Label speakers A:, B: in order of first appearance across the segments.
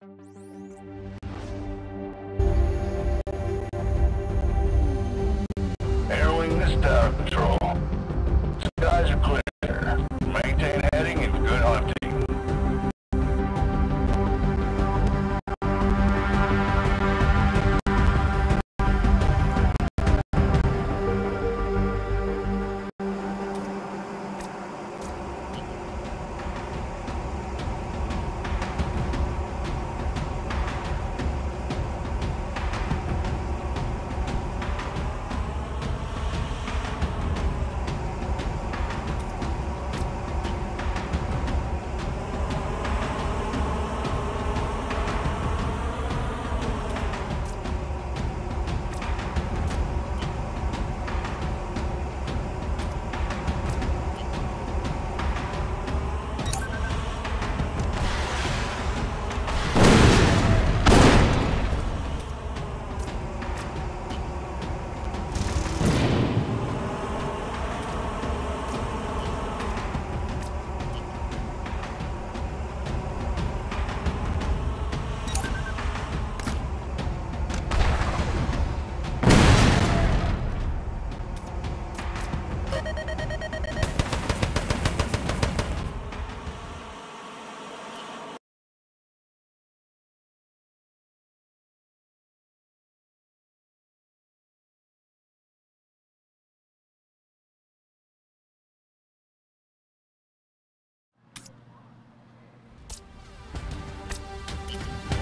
A: Airwing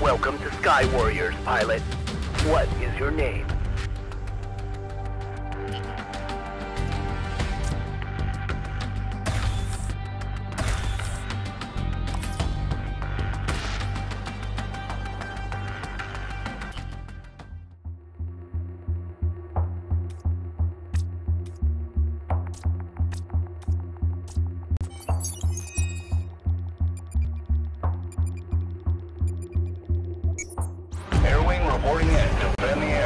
B: Welcome to Sky Warriors, pilot. What is your name?
A: In. The area.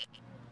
A: you